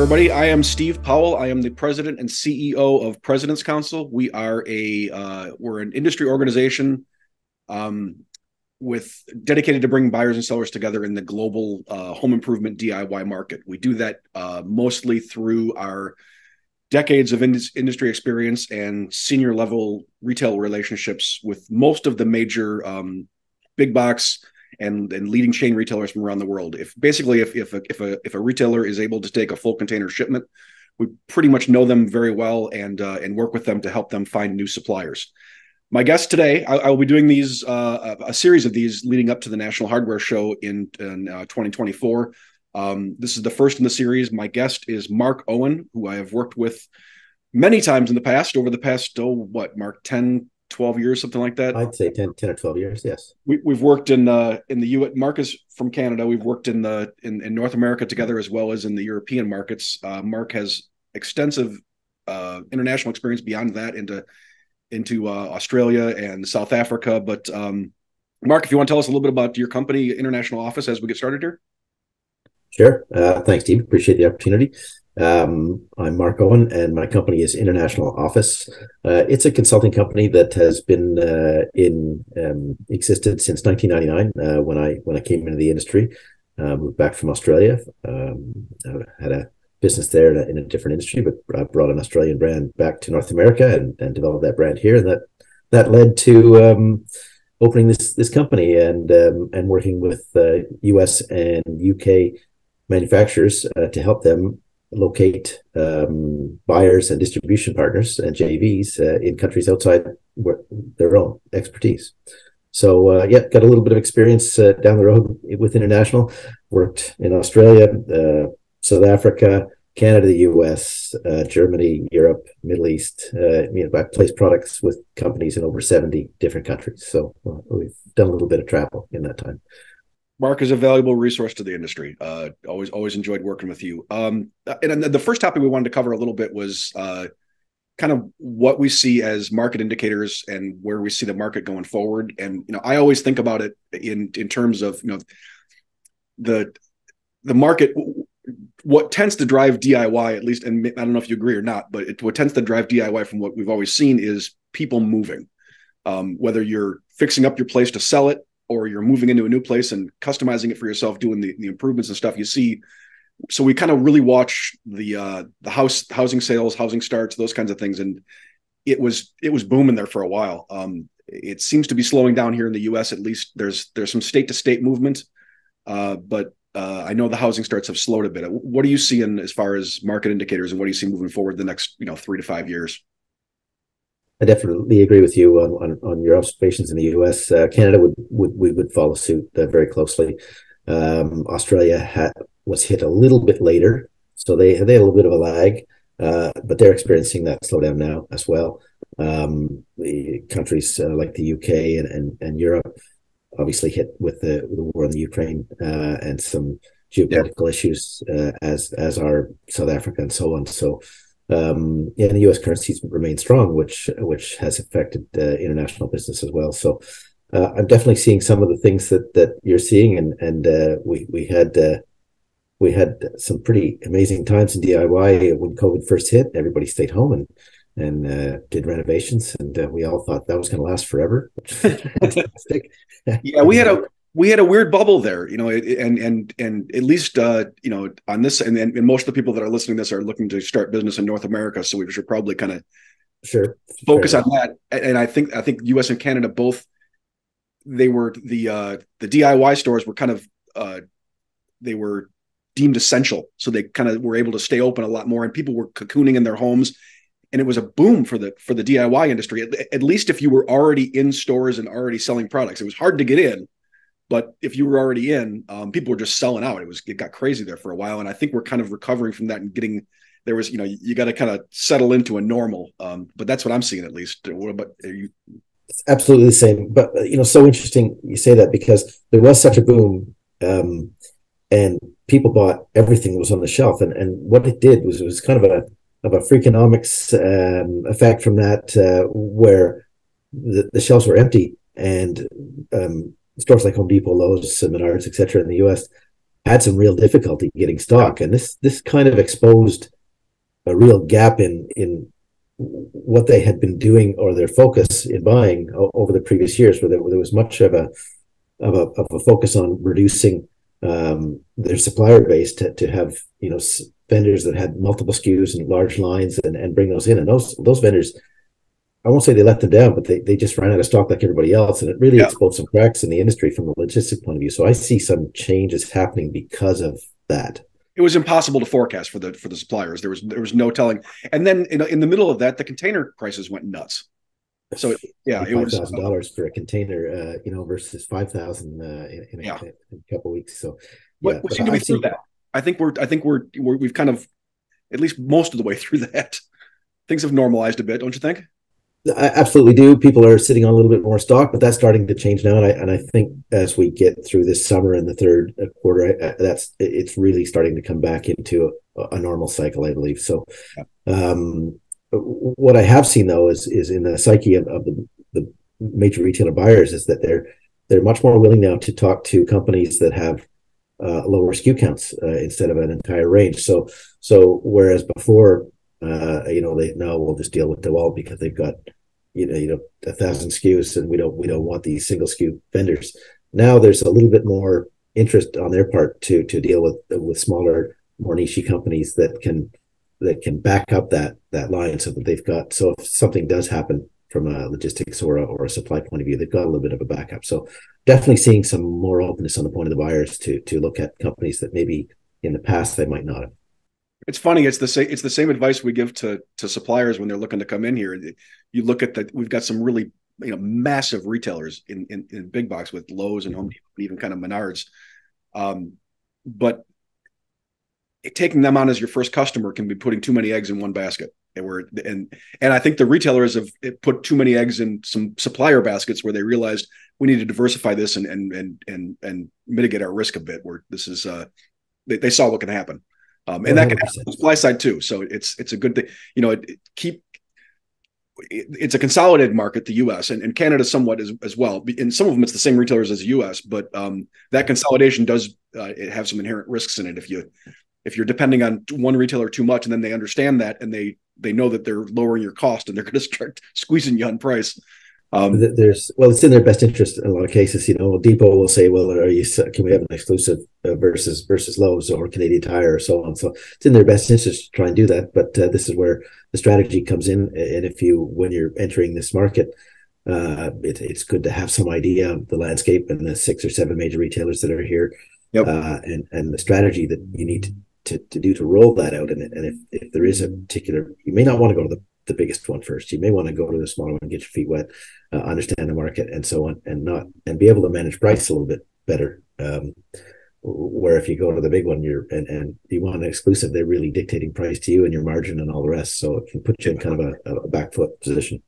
everybody. I am Steve Powell. I am the president and CEO of President's Council. We are a uh, we're an industry organization um, with dedicated to bring buyers and sellers together in the global uh, home improvement DIY market. We do that uh, mostly through our decades of in- industry experience and senior level retail relationships with most of the major um, big box and, and leading chain retailers from around the world. If basically if if a, if a if a retailer is able to take a full container shipment, we pretty much know them very well and uh, and work with them to help them find new suppliers. My guest today, I, I will be doing these uh, a, series of these leading up to the National Hardware Show in, in uh, 2024. Um, this is the first in the series. My guest is Mark Owen, who I have worked with many times in the past, over the past, oh, what, Mark, 10, 12 years, something like that. I'd say 10, 10 or 12 years. Yes. We, have worked in the, in the U. Mark is from Canada. We've worked in the in, in North America together as well as in the European markets. Uh, Mark has extensive uh, international experience beyond that into into uh, Australia and South Africa. But um, Mark, if you want to tell us a little bit about your company, International Office, as we get started here. Sure. Uh, thanks, Steve. Appreciate the opportunity. Um, I'm Mark Owen, and my company is International Office. Uh, it's a consulting company that has been uh, in um, existed since 1999 uh, when I when I came into the industry. Uh, moved back from Australia. Um, had a business there in a, in a, different industry, but I brought an Australian brand back to North America and, and developed that brand here, and that that led to um, opening this this company and um, and working with U.S. Uh, and U.K. manufacturers uh, to help them locate um, buyers and distribution partners and JVs uh, in countries outside their own expertise. So uh, yeah, got a little bit of experience uh, down the road with international. Worked in Australia, uh, South Africa, Canada, the U.S., uh, Germany, Europe, Middle East. Uh, you know, I placed products with companies in over seventy different countries. So we've done a little bit of travel in that time. Mark is a valuable resource to the industry. Uh, always, always enjoyed working with you. Um, and the first topic we wanted to cover a little bit was uh, kind of what we see as market indicators and where we see the market going forward. And you know, I always think about it in in terms of you know the the market. What tends to drive DIY, at least, and I don't know if you agree or not, but it, what tends to drive DIY from what we've always seen is people moving. Um, whether you're fixing up your place to sell it or you're moving into a new place and customizing it for yourself, doing the, the improvements and stuff you see. So we kind of really watch the uh, the house housing sales, housing starts, those kinds of things, and it was it was booming there for a while. Um, it seems to be slowing down here in the U.S. At least there's there's some state to state movement, uh, but uh, I know the housing starts have slowed a bit. What are you seeing as far as market indicators, and what do you see moving forward the next you know three to five years? I definitely agree with you on, on, on your observations in the US. Uh, Canada would, would we would follow suit uh, very closely. Um, Australia was hit a little bit later, so they they had a little bit of a lag, uh, but they're experiencing that slowdown now as well. Um, the countries uh, like the UK and, and, and Europe obviously hit with the, the war in the Ukraine uh, and some geopolitical yeah. issues uh, as as are South Africa and so on. So um, yeah, the U.S. currencies remain strong, which which has affected uh, international business as well. So uh, I'm definitely seeing some of the things that that you're seeing, and and uh, we we had uh, we had some pretty amazing times in DIY when COVID first hit. Everybody stayed home and and uh, did renovations, and uh, we all thought that was going to last forever. yeah, we had a we had a weird bubble there, you know, and and and at least uh, you know on this, and, and most of the people that are listening to this are looking to start business in North America, so we should probably kind of sure focus on that. And I think I think U.S. and Canada both they were the uh, the DIY stores were kind of uh, they were deemed essential, so they kind of were able to stay open a lot more, and people were cocooning in their homes. And it was a boom for the for the DIY industry. At, at least if you were already in stores and already selling products, it was hard to get in but if you were already in, um, people were just selling out. It was it got crazy there for a while, and I think we're kind of recovering from that and getting there was you know you, you got to kind of settle into a normal. Um, but that's what I'm seeing at least. What about you? It's absolutely the same. But you know, so interesting you say that because there was such a boom, um, and people bought everything that was on the shelf, and and what it did was it was kind of a of a freakonomics um, effect from that, uh, where the, the shelves were empty and um, stores like Home Depot, Lowe's, Menards, etc. in the U.S. had some real difficulty getting stock, and this this kind of exposed a real gap in in what they had been doing or their focus in buying over the previous years, where there, where there was much of a of a, of a focus on reducing um, their supplier base to, to have you know vendors that had multiple SKUs and large lines and, and bring those in. And those those vendors, I won't say they let them down, but they, they just ran out of stock like everybody else. And it really yeah. exposed some cracks in the industry from a logistic point of view. So I see some changes happening because of that. It was impossible to forecast for the for the suppliers. There was there was no telling. And then in, in the middle of that, the container prices went nuts. So yeah, it was thousand dollars for a container, uh, you know, versus five thousand uh, in, in, yeah. in, a couple weeks. So yeah, what, seemed to be through that. I think we're I think we're, we're we've kind of at least most of the way through that. Things have normalized a bit, don't you think? I absolutely do. People are sitting on a little bit more stock, but that's starting to change now. And I, and I think as we get through this summer and the third quarter, I, that's it's really starting to come back into a, a normal cycle, I believe. So, um, what I have seen though is is in the psyche of, of the, the major retailer buyers is that they're they're much more willing now to talk to companies that have uh, lower SKU counts uh, instead of an entire range. So so whereas before, uh, you know, they now we'll just deal with DeWalt because they've got you know you know a thousand SKUs and we don't we don't want these single SKU vendors. Now there's a little bit more interest on their part to to deal with with smaller, more niche companies that can that can back up that that line so that they've got so if something does happen from a logistics or a, or a supply point of view, they've got a little bit of a backup. So definitely seeing some more openness on the point of the buyers to to look at companies that maybe in the past they might not have. It's funny. It's the same. It's the same advice we give to to suppliers when they're looking to come in here. You look at that. We've got some really you know massive retailers in in, in big box with Lowe's and Home Depot, even kind of Menards. Um, but taking them on as your first customer can be putting too many eggs in one basket and we're and and i think the retailers have put too many eggs in some supplier baskets where they realized we need to diversify this and and and and, and mitigate our risk a bit where this is uh they, they saw what can happen um and 100%. that can happen on supply side too so it's it's a good thing you know it, it keep it's a consolidated market, the U.S. and, and Canada somewhat as, as well. In some of them, it's the same retailers as the U.S., but um, that consolidation does uh, have some inherent risks in it. If you if you're depending on one retailer too much and then they understand that and they they know that they're lowering your cost and they're going to start squeezing you on price um, there's well it's in their best interest in a lot of cases you know depot will say well are you can we have an exclusive uh, versus versus Lowe's or canadian tire or so on so it's in their best interest to try and do that but uh, this is where the strategy comes in and if you when you're entering this market uh, it, it's good to have some idea of the landscape and the six or seven major retailers that are here yep. Uh, and and the strategy that you need to to, to do to roll that out. And, and if, if there is a particular, you may not want to go to the, the biggest one first. You may want to go to the smaller one, get your feet wet, uh, understand the market, and so on, and not and be able to manage price a little bit better. Um, where if you go to the big one, you're and, and you want an exclusive, they're really dictating price to you and your margin and all the rest. So it can put you in kind of a, a back foot position.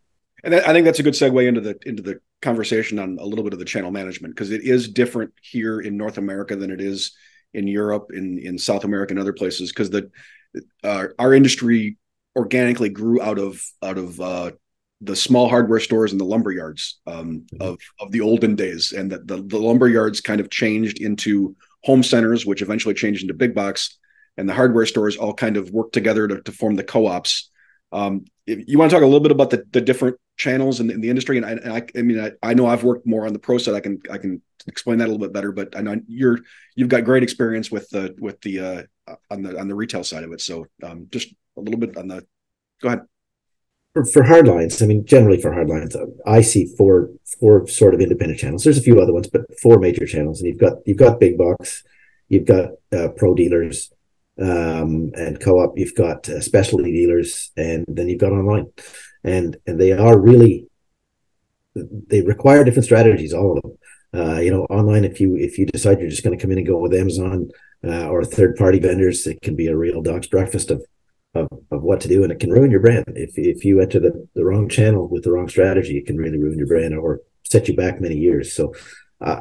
And I think that's a good segue into the into the conversation on a little bit of the channel management because it is different here in North America than it is in Europe, in in South America, and other places, because the uh, our industry organically grew out of out of uh, the small hardware stores and the lumber yards um, mm-hmm. of of the olden days, and that the, the lumber yards kind of changed into home centers, which eventually changed into big box, and the hardware stores all kind of worked together to, to form the co-ops. Um, you want to talk a little bit about the, the different channels in, in the industry, and I, and I, I mean, I, I, know I've worked more on the pro side. I can I can explain that a little bit better, but I know you're you've got great experience with the with the uh, on the on the retail side of it. So um, just a little bit on the. Go ahead. For, for hard lines, I mean, generally for hard lines, I see four four sort of independent channels. There's a few other ones, but four major channels, and you've got you've got big box, you've got uh, pro dealers, um, and co-op. You've got uh, specialty dealers, and then you've got online, and and they are really they require different strategies, all of them. Uh, you know, online if you if you decide you're just going to come in and go with Amazon uh, or third party vendors, it can be a real dog's breakfast of, of of what to do, and it can ruin your brand if if you enter the the wrong channel with the wrong strategy. It can really ruin your brand or set you back many years. So uh,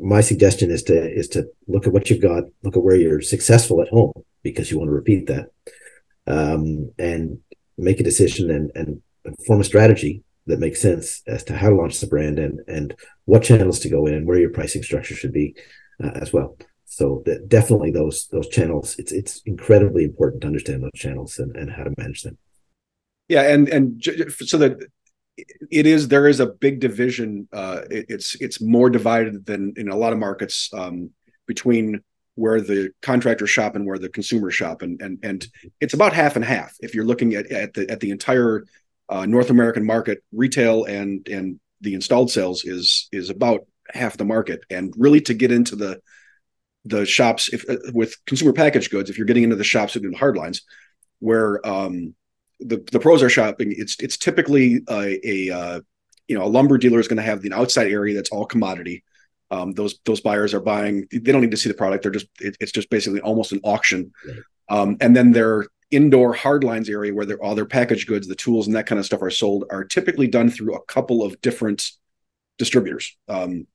my suggestion is to is to look at what you've got, look at where you're successful at home because you want to repeat that, um, and make a decision and and form a strategy that makes sense as to how to launch the brand and and what channels to go in and where your pricing structure should be uh, as well. So that definitely those those channels. It's it's incredibly important to understand those channels and, and how to manage them. Yeah, and and so that it is there is a big division. Uh, it, it's it's more divided than in a lot of markets um, between where the contractors shop and where the consumers shop, and and and it's about half and half. If you're looking at at the at the entire uh, North American market, retail and and the installed sales is is about half the market. And really, to get into the the shops, if uh, with consumer packaged goods, if you're getting into the shops within the hard lines, where um, the the pros are shopping, it's it's typically a, a uh, you know a lumber dealer is going to have the outside area that's all commodity. Um, those those buyers are buying; they don't need to see the product. They're just it, it's just basically almost an auction. Um, and then their indoor hard lines area where all their packaged goods, the tools, and that kind of stuff are sold are typically done through a couple of different distributors. Um,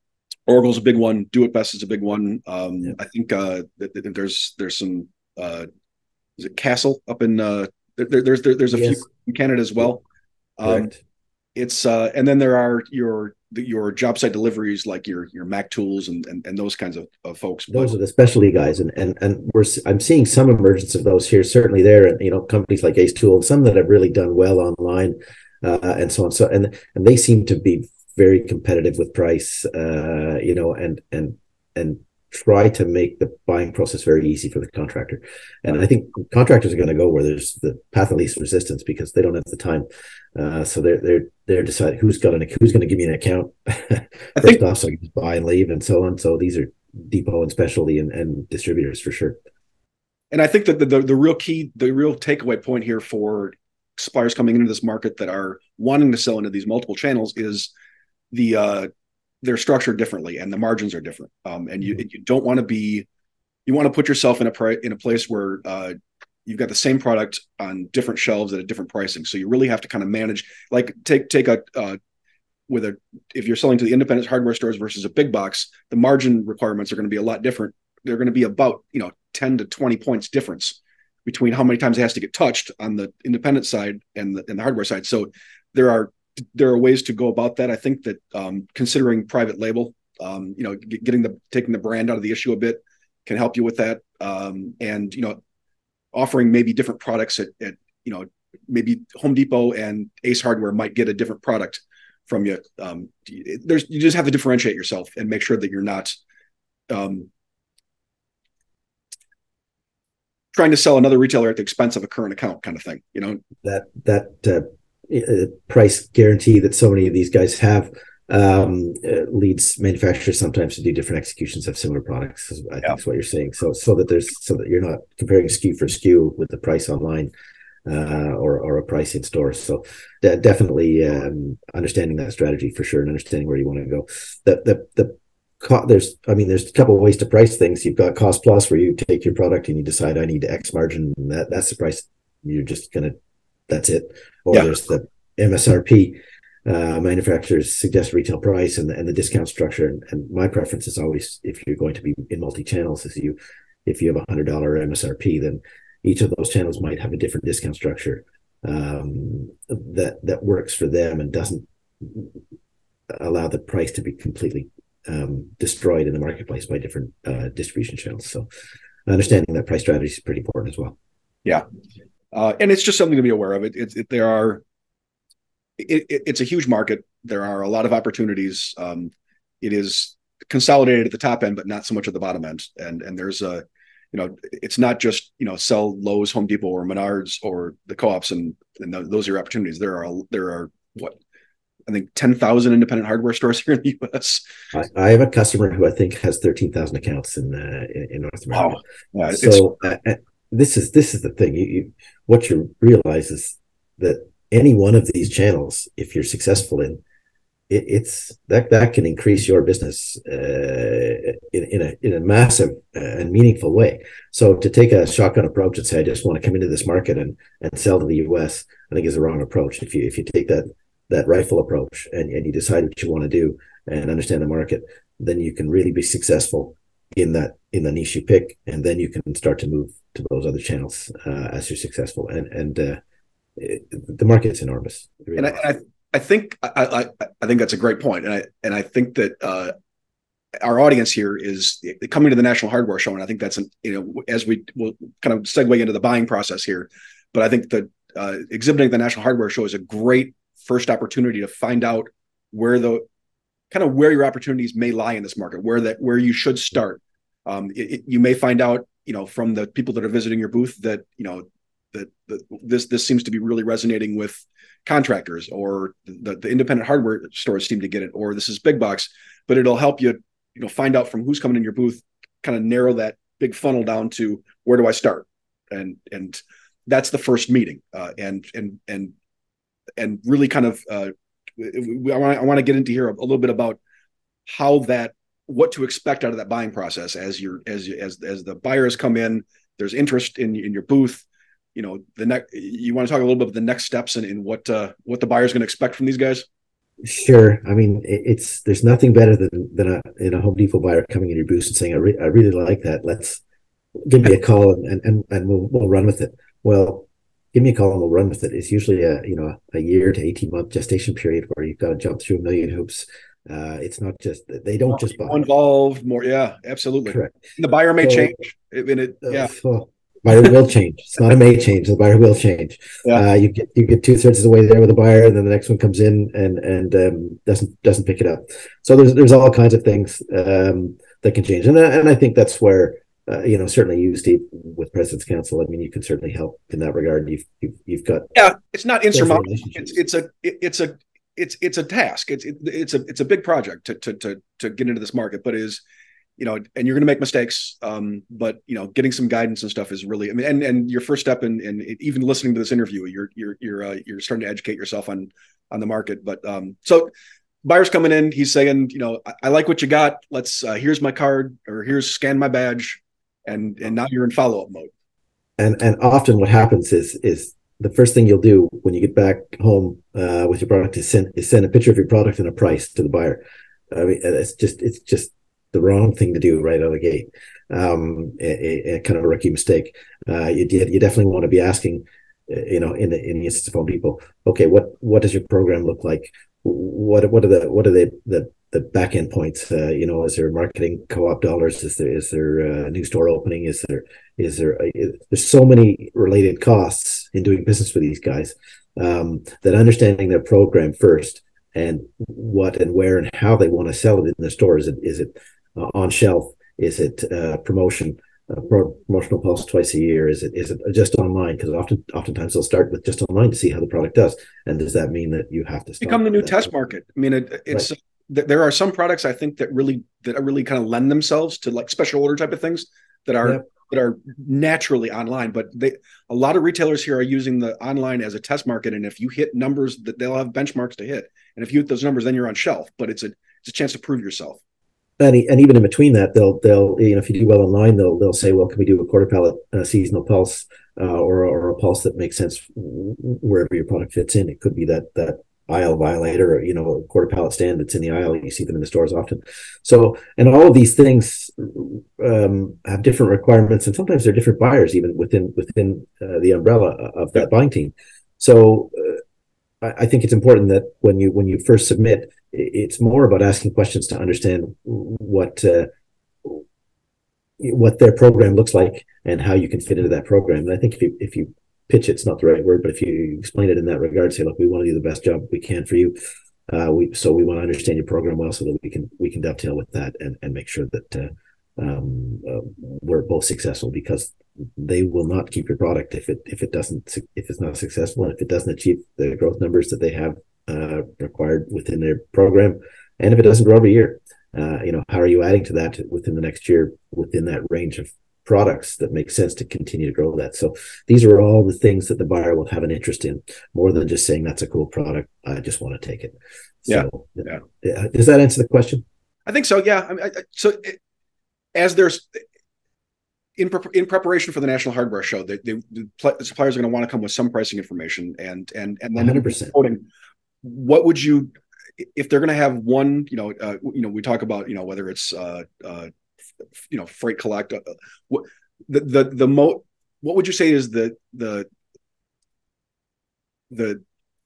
Orgill's a big one. Do It Best is a big one. Um, yeah. I think uh, there's there's some uh, is it Castle up in uh, there, there's there, there's a yes. few in Canada as well. Um, it's uh, and then there are your your job site deliveries like your your Mac tools and and, and those kinds of, of folks. Those but, are the specialty guys, and and and we're I'm seeing some emergence of those here. Certainly there, and you know companies like Ace Tool, some that have really done well online, uh, and so on. So and and they seem to be very competitive with price, uh, you know, and and and try to make the buying process very easy for the contractor. And I think contractors are going to go where there's the path of least resistance because they don't have the time. Uh, so they're they're they're deciding who's got an who's going to give me an account I think, off, so I can buy and leave and so on. So these are depot and specialty and, and distributors for sure. And I think that the, the the real key, the real takeaway point here for suppliers coming into this market that are wanting to sell into these multiple channels is the uh, they're structured differently and the margins are different. Um, and you mm-hmm. you don't want to be you want to put yourself in a pri- in a place where uh, you've got the same product on different shelves at a different pricing. So you really have to kind of manage like take take a uh, with a if you're selling to the independent hardware stores versus a big box, the margin requirements are going to be a lot different. They're going to be about you know 10 to 20 points difference between how many times it has to get touched on the independent side and the, and the hardware side. So there are there are ways to go about that. I think that um, considering private label, um, you know, getting the taking the brand out of the issue a bit can help you with that. Um, and you know, offering maybe different products at, at, you know maybe Home Depot and Ace Hardware might get a different product from you. Um, there's you just have to differentiate yourself and make sure that you're not um, trying to sell another retailer at the expense of a current account kind of thing. You know that that uh, price guarantee that so many of these guys have um, leads manufacturers sometimes to do different executions of similar products. I think that's what you're saying. So so that there's so that you're not comparing SKU for SKU with the price online uh, or or a price in store. So de- definitely um, understanding that strategy for sure and understanding where you want to go. The the the there's I mean there's a couple of ways to price things. You've got cost plus where you take your product and you decide I need X margin. And that that's the price. You're just gonna that's it. Or yeah. there's the MSRP. Uh, manufacturers suggest retail price and the, and the discount structure. And, and, my preference is always if you're going to be in multi channels, is you if you have a hundred dollar MSRP, then each of those channels might have a different discount structure um, that that works for them and doesn't allow the price to be completely um, destroyed in the marketplace by different uh, distribution channels. So understanding that price strategy is pretty important as well. Yeah, uh, and it's just something to be aware of. It, it, it there are, it, it, it's a huge market. There are a lot of opportunities. Um, it is consolidated at the top end, but not so much at the bottom end. And and there's a, you know, it's not just you know sell Lowe's, Home Depot, or Menards or the co-ops, and and those are your opportunities. There are there are what I think 10,000 independent hardware stores here in the US. I, have a customer who I think has 13,000 accounts in, uh, in, in North America. Wow. Yeah, so uh, uh, this is this is the thing. You, you, what you realize is that any one of these channels, if you're successful in, it, it's that that can increase your business uh, in, in a in a massive and meaningful way. So to take a shotgun approach and say I just want to come into this market and and sell to the U.S. I think is the wrong approach. If you if you take that that rifle approach and, and you decide what you want to do and understand the market, then you can really be successful in that in the niche you pick, and then you can start to move to those other channels uh, as you're successful. And and uh, it, the market's enormous. Really and I, I, I think I, I, I think that's a great point. and I and I think that uh, our audience here is coming to the National Hardware Show, and I think that's an you know as we will kind of segue into the buying process here, but I think that uh, exhibiting the National Hardware Show is a great first opportunity to find out where the kind of where your opportunities may lie in this market, where that where you should start. Um, it, it, you may find out, you know, from the people that are visiting your booth that you know that, that this this seems to be really resonating with contractors or the, the independent hardware stores seem to get it, or this is big box. But it'll help you, you know, find out from who's coming in your booth, kind of narrow that big funnel down to where do I start, and and that's the first meeting, uh, and and and and really kind of uh, I want to get into here a, a little bit about how that what to expect out of that buying process as you're as as as the buyers come in there's interest in in your booth. You know the next you want to talk a little bit about the next steps and what uh what the buyer's going to expect from these guys? Sure. I mean it's there's nothing better than than a in a home depot buyer coming in your booth and saying i, re- I really like that. Let's give me a call and and and we'll, we'll run with it. Well give me a call and we'll run with it. It's usually a you know a year to 18 month gestation period where you've got to jump through a million hoops uh, it's not just they don't just buy involved more yeah absolutely correct the buyer may so, change I mean, it, yeah uh, buyer will change. It's not a may change. The buyer will change. Yeah. Uh, you get you get two thirds of the way there with a buyer, and then the next one comes in and and um, doesn't doesn't pick it up. So there's there's all kinds of things um, that can change, and and I think that's where. Uh, you know, certainly you, Steve, with President's Council. I mean, you can certainly help in that regard. You've you've, you've got yeah. It's not insurmountable. It's it's a it's a it's it's a task. It's it, it's a it's a big project to to to to get into this market, but is you know, and you're going to make mistakes. Um, but you know, getting some guidance and stuff is really, I mean, and and your first step in, in even listening to this interview, you're you're you're uh, you're starting to educate yourself on on the market. But um, so buyer's coming in, he's saying, you know, I, I like what you got. Let's uh, here's my card or here's scan my badge, and and now you're in follow up mode. And and often what happens is is the first thing you'll do when you get back home uh, with your product is send is send a picture of your product and a price to the buyer. I mean, it's just it's just the wrong thing to do right out of the gate. Um, a, a, kind of a rookie mistake. Uh, you, you definitely want to be asking, uh, you know, in the in the instance Depot, okay, what what does your program look like? What what are the what are the the the back end points? Uh, you know, is there marketing co-op dollars? Is there is there a new store opening? Is there is there is, there's so many related costs in doing business with these guys um, that understanding their program first and what and where and how they want to sell it in the store is it is it uh, on shelf? Is it uh, promotion? Uh, promotional pulse twice a year? Is it is it just online? Because often oftentimes they'll start with just online to see how the product does. And does that mean that you have to become the new test market? I mean, it, it's right. There are some products I think that really that really kind of lend themselves to like special order type of things that are yep. that are naturally online. But they a lot of retailers here are using the online as a test market. And if you hit numbers that they'll have benchmarks to hit, and if you hit those numbers, then you're on shelf. But it's a it's a chance to prove yourself and, and even in between that, they'll they'll you know if you do well online, they'll they'll say, well, can we do a quarter pallet uh, seasonal pulse uh, or or a pulse that makes sense wherever your product fits in? It could be that that aisle violator or you know a quarter pallet stand that's in the aisle. You see them in the stores often. So and all of these things um, have different requirements, and sometimes they're different buyers even within within uh, the umbrella of that buying team. So uh, I, I think it's important that when you when you first submit it's more about asking questions to understand what uh, what their program looks like and how you can fit into that program. And I think if you if you pitch it's not the right word, but if you explain it in that regard, say, look, we want to do the best job we can for you. Uh, we so we want to understand your program well so that we can we can dovetail with that and and make sure that uh, um, uh, we're both successful because they will not keep your product if it if it doesn't if it's not successful and if it doesn't achieve the growth numbers that they have uh, required within their program. And if it doesn't grow every year, uh, you know, how are you adding to that within the next year within that range of products that make sense to continue to grow that? So these are all the things that the buyer will have an interest in more than just saying that's a cool product. I just want to take it. So, yeah. yeah. Does that answer the question? I think so. Yeah. I mean, I, so it, as there's in, pre- in preparation for the National Hardware Show, the, the, the suppliers are going to want to come with some pricing information and and and then 100%. quoting what would you if they're going to have one you know uh, you know we talk about you know whether it's uh, uh you know freight collect uh, what the the the mo what would you say is the the the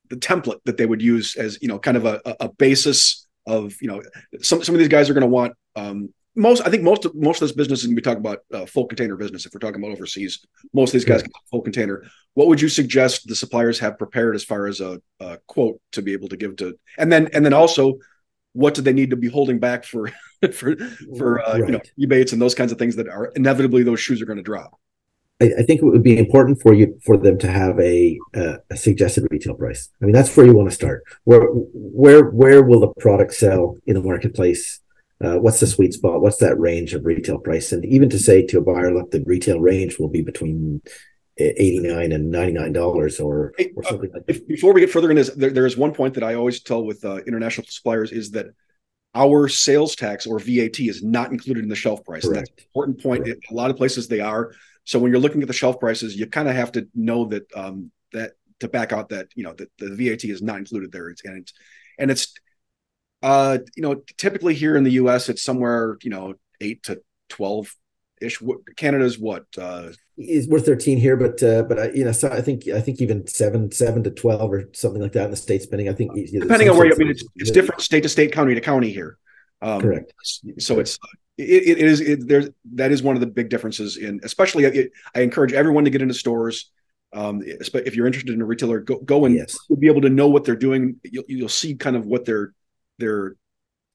the template that they would use as you know kind of a, a basis of you know some some of these guys are going to want um, most I think most of most of this business is going to be talking about uh, full container business. If we're talking about overseas, most of these guys full container. What would you suggest the suppliers have prepared as far as a, a, quote to be able to give to, and then and then also, what do they need to be holding back for for for uh, right. you know rebates and those kinds of things that are inevitably those shoes are going to drop. I, I, think it would be important for you for them to have a, a, a suggested retail price. I mean, that's where you want to start. Where where where will the product sell in the marketplace? Uh, what's the sweet spot? What's that range of retail price? And even to say to a buyer, look, the retail range will be between eighty nine and ninety nine dollars, or or uh, something like that. Before we get further in this, there, there is one point that I always tell with uh, international suppliers is that our sales tax or VAT is not included in the shelf price. That's an important point. a lot of places they are. So when you're looking at the shelf prices, you kind of have to know that um, that to back out that you know that the VAT is not included there. It's, and it's and it's uh, you know typically here in the U.S. it's somewhere you know eight to twelve ish. Canada's what? Uh, is we're 13 here, but uh, but I, you know, so I think I think even seven seven to 12 or something like that in the state spending. I think depending on where you, I mean, it's, it's different state to state, county to county here. Um, Correct. So Correct. it's it, it is it, there's that is one of the big differences in especially it, I encourage everyone to get into stores. Um, if you're interested in a retailer, go go and yes. you'll be able to know what they're doing. You'll, you'll see kind of what their their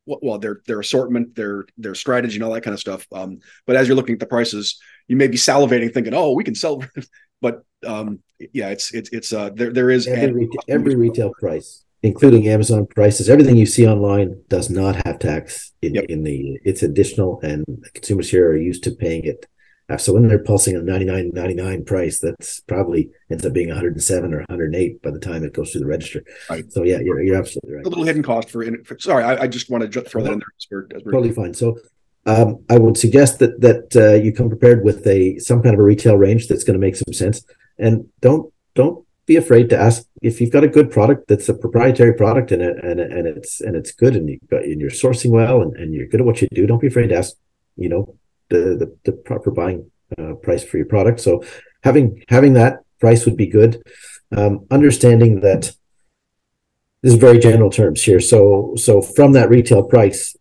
well their their assortment, their their strategy, and all that kind of stuff. Um, but as you're looking at the prices, you may be salivating, thinking, "Oh, we can sell," but um, yeah, it's it's it's uh there there is every, retail, every retail price including Amazon prices. Everything you see online does not have tax in, yep. in the it's additional, and consumers here are used to paying it. Uh, so when they're pulsing a 99.99 price, that's probably ends up being 107 or 108 by the time it goes through the register. Right. So yeah, you're, you're absolutely right. A little hidden cost for. for sorry, I, I, just want to throw that in there. As as totally fine. So um, I would suggest that that uh, you come prepared with a some kind of a retail range that's going to make some sense, and don't don't be afraid to ask if you've got a good product that's a proprietary product and it, and and it's and it's good and you got and you're sourcing well and, and you're good at what you do. Don't be afraid to ask, you know, the the, the proper buying uh, price for your product. So having having that price would be good. Um, understanding that this is very general terms here. So so from that retail price,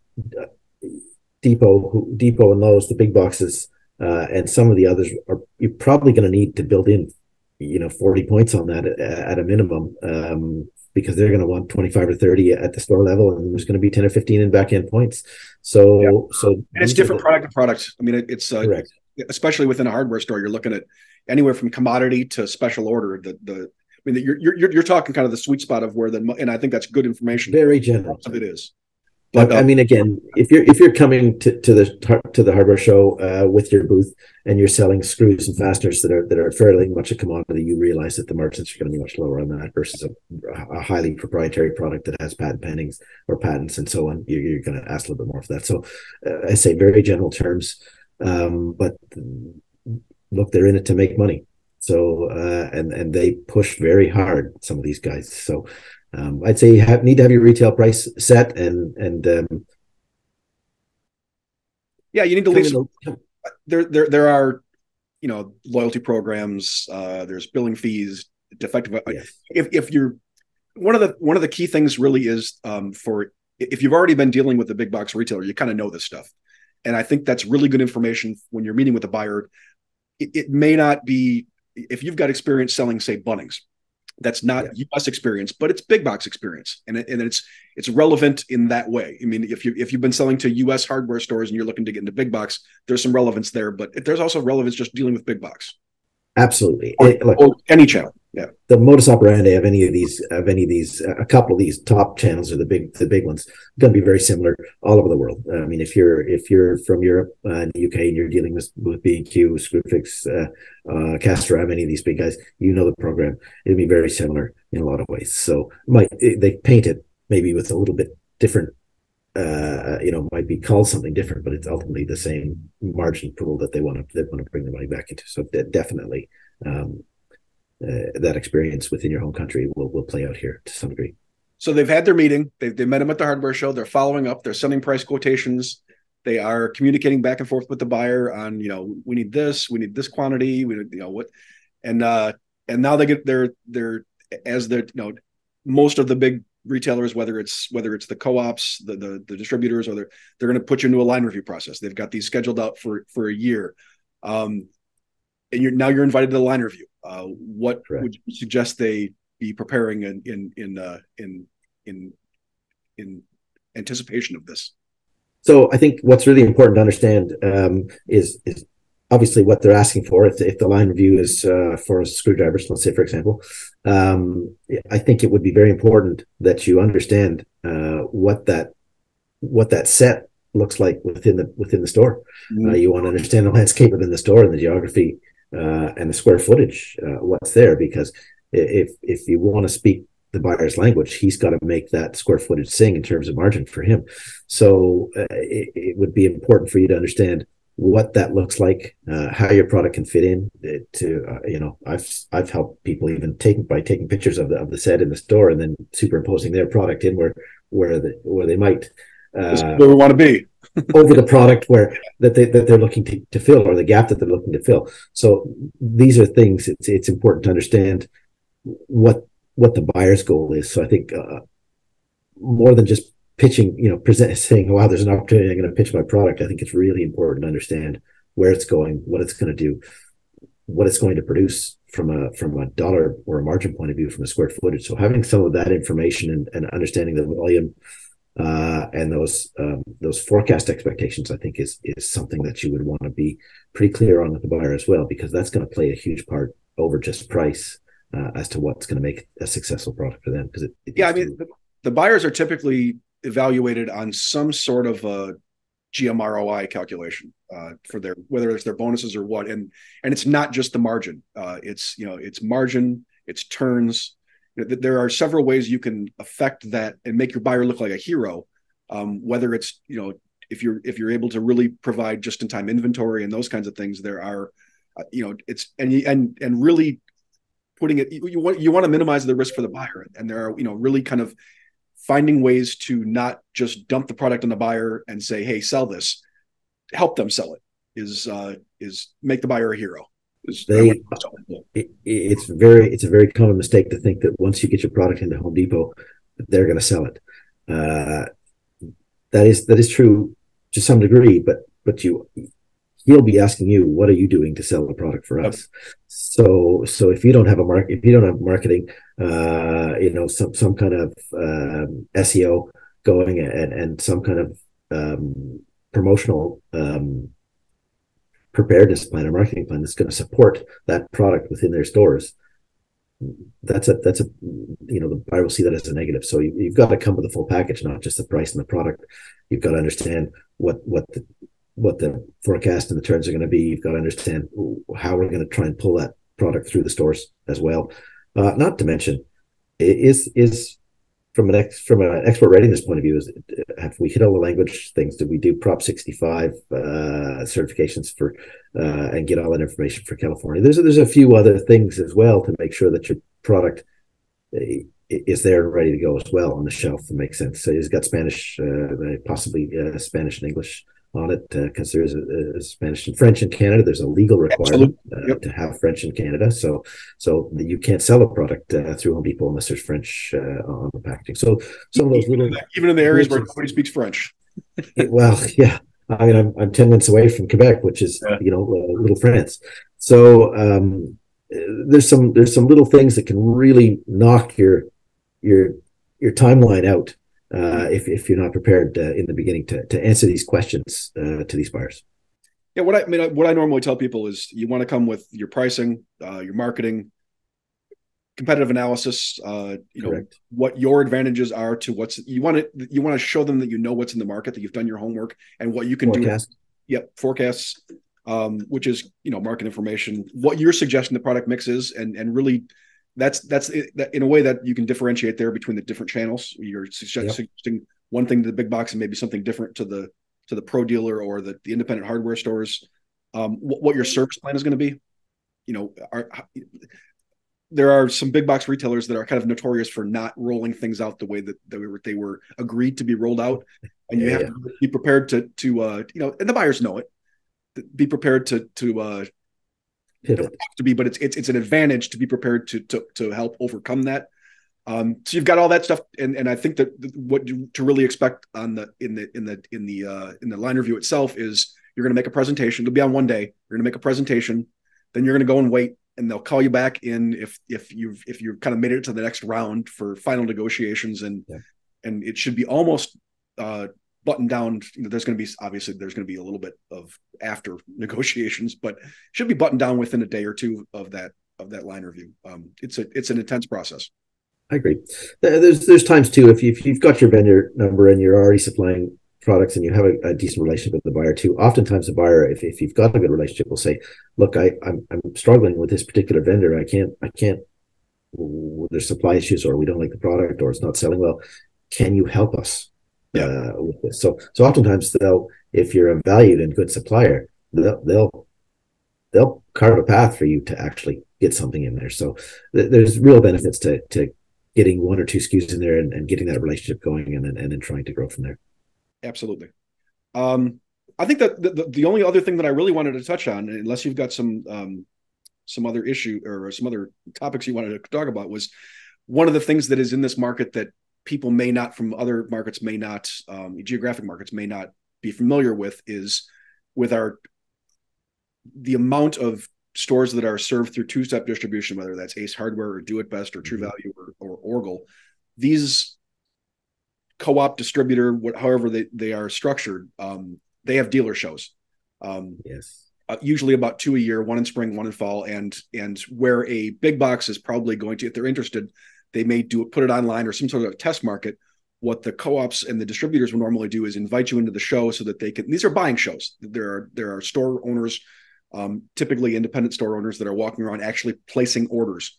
Depot Depot and Lowe's, the big boxes, uh, and some of the others are you're probably going to need to build in you know 40 points on that at, at a minimum um, because they're going to want 25 or 30 at the store level and there's going to be 10 or 15 in back end points so yeah. so and it's different product to product i mean it, it's uh, correct. especially within a hardware store you're looking at anywhere from commodity to special order the the I mean, you're, you're you're talking kind of the sweet spot of where the and I think that's good information. Very general. It is. But I mean, again, if you're if you're coming to, to the to the hardware show uh, with your booth and you're selling screws and fasteners that are that are fairly much a commodity, you realize that the margins are going to be much lower on that versus a, a highly proprietary product that has patent pendings or patents and so on. You're, you're going to ask a little bit more for that. So, uh, I say very general terms, um, but look, they're in it to make money. So, uh, and and they push very hard. Some of these guys. So um, I'd say you have, need to have your retail price set and and um, yeah, you need to leave. There, there, there are you know loyalty programs. Uh, there's billing fees, defective. Uh. If if you're one of the one of the key things really is um, for if you've already been dealing with the big box retailer, you kind of know this stuff, and I think that's really good information when you're meeting with a buyer. It, it may not be if you've got experience selling, say, Bunnings that's not yeah. U.S. experience, but it's big box experience, and it, and it's it's relevant in that way. I mean, if you if you've been selling to U.S. hardware stores and you're looking to get into big box, there's some relevance there, but there's also relevance just dealing with big box. Absolutely, or, it, look, or any channel. Yeah, the modus operandi of any of these of any of these a couple of these top channels are the big the big ones going to be very similar all over the world. I mean, if you're if you're from Europe uh, and the UK and you're dealing with with B and Q, Screwfix, uh, uh, Castorama, any of these big guys, you know the program. It'll be very similar in a lot of ways. So might they paint it maybe with a little bit different uh, you know, might be called something different, but it's ultimately the same margin pool that they want to they want to bring the money back into. So definitely, um, uh, that experience within your home country will, will play out here to some degree. So they've had their meeting. They they met them at the hardware show. They're following up. They're sending price quotations. They are communicating back and forth with the buyer on you know we need this, we need this quantity, we need, you know what, and uh and now they get their their as they're you know most of the big retailers, whether it's whether it's the co-ops, the the, the distributors, or they're they're going to put you into a line review process. They've got these scheduled out for for a year, um, and you're now you're invited to the line review. Uh, what Correct. would you suggest they be preparing in in in uh, in in in anticipation of this? So I think what's really important to understand um, is is obviously what they're asking for. If, if the line review is uh, for screwdrivers, let's say for example, um, I think it would be very important that you understand uh, what that what that set looks like within the within the store. Mm-hmm. Uh, you want to understand the landscape within the store and the geography uh, and the square footage, uh, what's there, because if if you want to speak the buyer's language, he's got to make that square footage sing in terms of margin for him. So uh, it, it, would be important for you to understand what that looks like, uh, how your product can fit in. Uh, to uh, you know, I've I've helped people even take by taking pictures of the of the set in the store and then superimposing their product in where where the where they might where we want to be over the product where that they that they're looking to, to fill or the gap that they're looking to fill. So these are things it's it's important to understand what what the buyer's goal is. So I think uh, more than just pitching, you know, present saying, "Wow, there's an opportunity. I'm going to pitch my product." I think it's really important to understand where it's going, what it's going to do, what it's going to produce from a from a dollar or a margin point of view, from a square footage. So having some of that information and, and understanding the volume uh, and those um, those forecast expectations, I think, is is something that you would want to be pretty clear on with the buyer as well, because that's going to play a huge part over just price uh, as to what's going to make a successful product for them. Because yeah, I mean, the, the buyers are typically evaluated on some sort of a GMROI calculation uh, for their whether it's their bonuses or what, and and it's not just the margin. Uh, it's you know it's margin, it's turns. There are several ways you can affect that and make your buyer look like a hero. Um, whether it's you know if you're if you're able to really provide just in time inventory and those kinds of things, there are uh, you know it's and and and really putting it you, you, want you want to minimize the risk for the buyer and there are you know really kind of finding ways to not just dump the product on the buyer and say hey sell this help them sell it is uh is make the buyer a hero they, it, it's very it's a very common mistake to think that once you get your product into home depot they're going to sell it uh, that is that is true to some degree but but you he'll be asking you, what are you doing to sell the product for us? So, so if you don't have a market, if you don't have marketing, uh, you know, some, some kind of, um, SEO going and, and some kind of, um, promotional, um, preparedness plan or marketing plan that's going to support that product within their stores that's a that's a you know the buyer will see that as a negative so you, have got to come with a full package not just the price and the product you've got to understand what what the what the forecast and the turns are going to be. You've got to understand how we're going to try and pull that product through the stores as well. Uh, not to mention, is is from an ex, from an export readiness point of view, is have we hit all the language things? Did we do Prop 65 uh, certifications for uh, and get all that information for California? There's there's a few other things as well to make sure that your product uh, is there and ready to go as well on the shelf to make sense. So it's got Spanish, uh, possibly uh, Spanish and English on it because uh, there's a, a, Spanish and French in Canada. There's a legal requirement uh, yep. to have French in Canada, so so you can't sell a product uh, through Home Depot unless there's French uh, on the packaging. So some of those little even in the areas where nobody speaks French. well, yeah, I mean I'm, I'm ten minutes away from Quebec, which is yeah. you know uh, little France. So um, there's some there's some little things that can really knock your your your timeline out uh, if, if you're not prepared uh, in the beginning to, to answer these questions uh, to these buyers. Yeah, what I, I, mean, what I normally tell people is you want to come with your pricing, uh, your marketing, competitive analysis. Uh, you Correct. know what your advantages are to what's you want to you want to show them that you know what's in the market, that you've done your homework, and what you can Forecast. do. Yep, forecasts, um, which is you know market information, what you're suggesting the product mix is, and and really that's that's in a way that you can differentiate there between the different channels. You're suggesting yep. one thing to the big box and maybe something different to the to the pro dealer or the, the independent hardware stores. Um, what, what, your service plan is going to be. You know, are, there are some big box retailers that are kind of notorious for not rolling things out the way that they were, they were agreed to be rolled out, and you yeah, have to be prepared to to uh, you know, and the buyers know it. Be prepared to to uh, pivot to be, but it's it's it's an advantage to be prepared to to to help overcome that. Um, so you've got all that stuff, and and I think that what you, to really expect on the in the in the in the uh, in the line review itself is you're going to make a presentation. It'll be on one day. You're going to make a presentation, then you're going to go and wait, and they'll call you back in if if you've if you've kind of made it to the next round for final negotiations, and yeah. and it should be almost uh, buttoned down. You know, there's going to be obviously there's going to be a little bit of after negotiations, but should be buttoned down within a day or two of that of that line review. Um, it's a it's an intense process. I agree. There's there's times too if, you, if you've got your vendor number and you're already supplying products and you have a, a, decent relationship with the buyer too. Oftentimes the buyer, if, if you've got a good relationship, will say, "Look, I I'm, I'm struggling with this particular vendor. I can't I can't. There's supply issues, or we don't like the product, or it's not selling well. Can you help us yeah. uh, with this?" So so oftentimes they'll, if you're a valued and good supplier, they'll they'll they'll carve a path for you to actually get something in there. So th- there's real benefits to to getting one or two SKUs in there and, and getting that relationship going and then, and then trying to grow from there. Absolutely. Um, I think that the, the, only other thing that I really wanted to touch on, unless you've got some um, some other issue or some other topics you wanted to talk about, was one of the things that is in this market that people may not from other markets may not um, geographic markets may not be familiar with is with our the amount of stores that are served through two-step distribution, whether that's Ace Hardware or Do It Best or True mm-hmm. Value or, or Orgill, these co-op distributor, what, however they, they are structured, um, they have dealer shows. Um, yes. Uh, usually about two a year, one in spring, one in fall, and and where a big box is probably going to, if they're interested, they may do it, put it online or some sort of test market. What the co-ops and the distributors will normally do is invite you into the show so that they can. These are buying shows. There are there are store owners um, typically independent store owners that are walking around actually placing orders.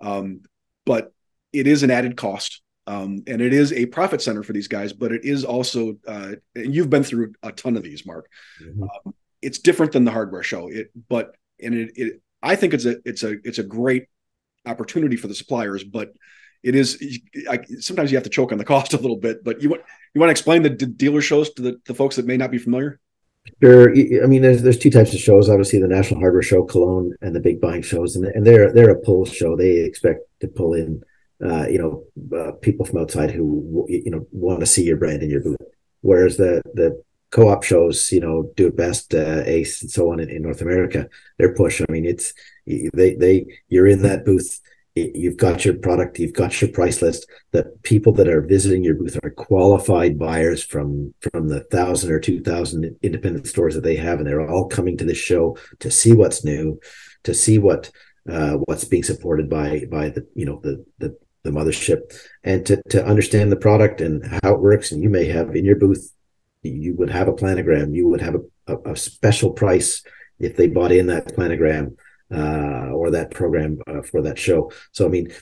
Um, but it is an added cost. Um, and it is a profit center for these guys, but it is also, uh, and you've been through a ton of these, Mark. Mm-hmm. Um, it's different than the hardware show. It, but, and it, it, I think it's a, it's a, it's a great opportunity for the suppliers, but it is I, sometimes you have to choke on the cost a little bit. But you want you want to explain the d- dealer shows to the, the folks that may not be familiar? Sure. I mean, there's there's two types of shows. Obviously, the National Hardware Show, Cologne, and the big buying shows, and and they're they're a pull show. They expect to pull in, uh, you know, uh, people from outside who you know want to see your brand in your booth. Whereas the the co-op shows, you know, do it best, uh, Ace, and so on in, in North America, they're push. I mean, it's they they you're in that booth you've got your product, you've got your price list. The people that are visiting your booth are qualified buyers from from the thousand or two thousand independent stores that they have, and they're all coming to this show to see what's new, to see what uh, what's being supported by by the you know the the the mothership, and to to understand the product and how it works. And you may have in your booth, you would have a planogram, you would have a, a, a special price if they bought in that planogram uh, or that program uh, for that show. So I mean,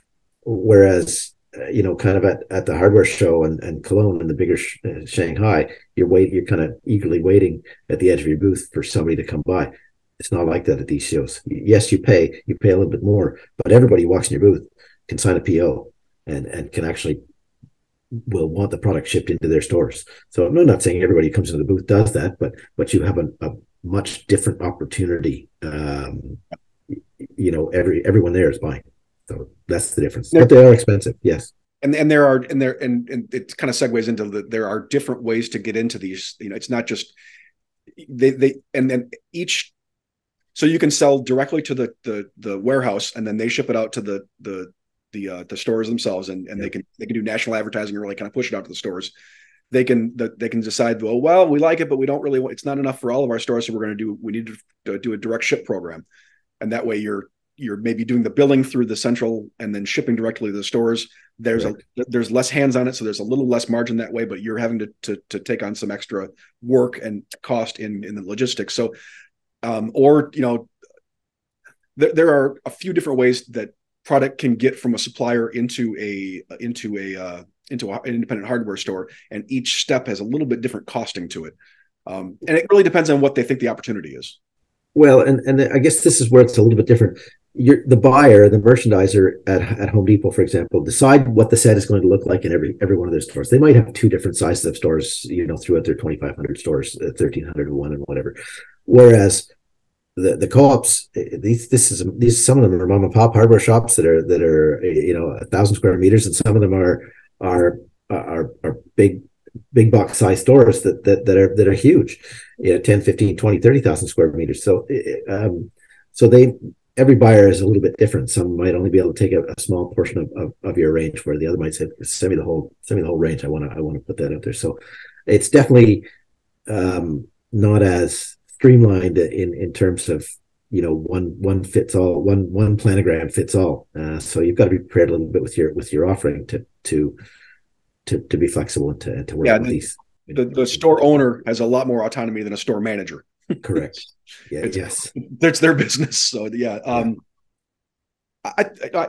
whereas uh, you know, kind of at, at the hardware show and, and Cologne and the bigger sh- uh, Shanghai, you're wait, you're kind of eagerly waiting at the edge of your booth for somebody to come by. It's not like that at these shows. Yes, you pay, you pay a little bit more, but everybody walks in your booth can sign a PO and and can actually will want the product shipped into their stores. So I'm not saying everybody who comes into the booth does that, but but you have a, a much different opportunity um, you know every everyone there is buying. So that's the difference. But they are expensive yes. And and there are and there and, and it kind of segues into the there are different ways to get into these you know it's not just they they and then each so you can sell directly to the the the warehouse and then they ship it out to the the the uh, the stores themselves and and they can they can do national advertising and really kind of push it out to the stores. They can they can decide well well we like it but we don't really want it's not enough for all of our stores so we're going to do we need to do a direct ship program and that way you're you're maybe doing the billing through the central and then shipping directly to the stores. There's right. a there's less hands on it so there's a little less margin that way but you're having to to, to take on some extra work and cost in in the logistics. So um, or you know th- there are a few different ways that product can get from a supplier into a into a uh, into an independent hardware store and each step has a little bit different costing to it. Um, and it really depends on what they think the opportunity is well, and and I guess this is where it's a little bit different. You're the buyer, the merchandiser at, at Home Depot, for example, decide what the set is going to look like in every every one of their stores. They might have two different sizes of stores, you know, throughout their 2,500 stores, uh, 1,300 one and whatever. Whereas the, the co-ops eh, eh, these this is these some of them are mom and pop hardware shops that are that are eh, you know a thousand square meters and some of them are are are are big big box size stores that that, that are that are huge you know 10 15 20 30,000 square meters. So um so they every buyer is a little bit different. Some might only be able to take a, a small portion of, of, of, your range where the other might say send me the whole send me the whole range. I want to i want to put that out there. So it's definitely um not as streamlined in in terms of you know one one fits all one one planogram fits all. Uh, so you've got to be prepared a little bit with your with your offering to to to, to be flexible and to, to work yeah, with the, these the, the store owner has a lot more autonomy than a store manager correct yeah it's, yes That's their business so yeah um yeah. I, I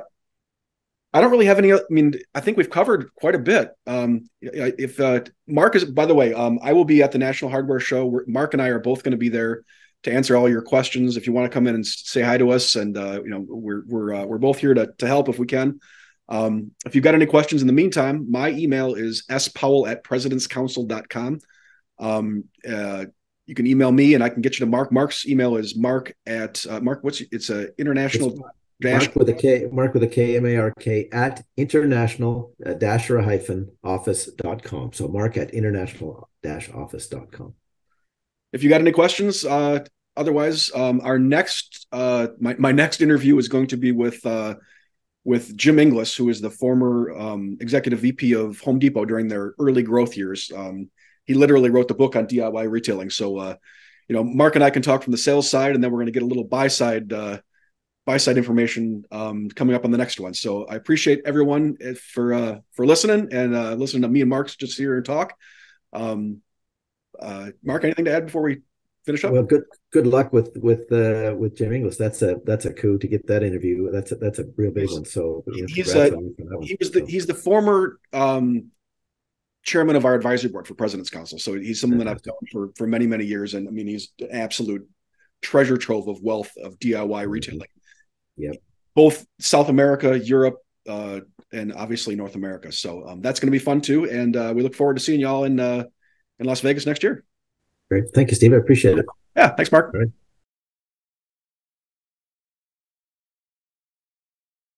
I don't really have any. I mean, I think we've covered quite a bit. Um, if uh, Mark is, by the way, um, I will be at the National Hardware Show. We're, Mark and I are both going to be there to answer all your questions. If you want to come in and say hi to us, and uh, you know, we're we're uh, we're both here to to help if we can. Um, if you've got any questions in the meantime, my email is spowell at presidentscouncil.com. Um, uh, you can email me and I can get you to Mark. Mark's email is mark at uh, Mark. What's it's a international dash Mark with a K, Mark with a K M A R K at international uh, dasher hyphen office.com. So Mark at international dash office.com. If you got any questions, uh, otherwise, um, our next, uh, my, my next interview is going to be with, uh, with Jim Inglis, who is the former um, executive VP of Home Depot during their early growth years. Um, he literally wrote the book on DIY retailing. So, uh, you know, Mark and I can talk from the sales side, and then we're going to get a little buy side uh, buy side information um, coming up on the next one. So I appreciate everyone eh, for uh, for listening and uh, listening to me and Mark's just here and talk. Um, uh, Mark, anything to add before we finish up? Well, good good luck with with uh, with Jim Inglis. That's a that's a coup to get that interview. That's a, that's a real big one. So you know, he's a, he was the he's the former um, chairman of our advisory board for President's Council. So he's someone that I've known for for many many years, and I mean he's an absolute treasure trove of wealth of DIY mm-hmm. retailing. Yep. Both South America, Europe, uh, and obviously North America. So um, that's going to be fun too, and uh, we look forward to seeing y'all in uh, in Las Vegas next year. Great, thank you, Steve. I appreciate it. Yeah, thanks, Mark.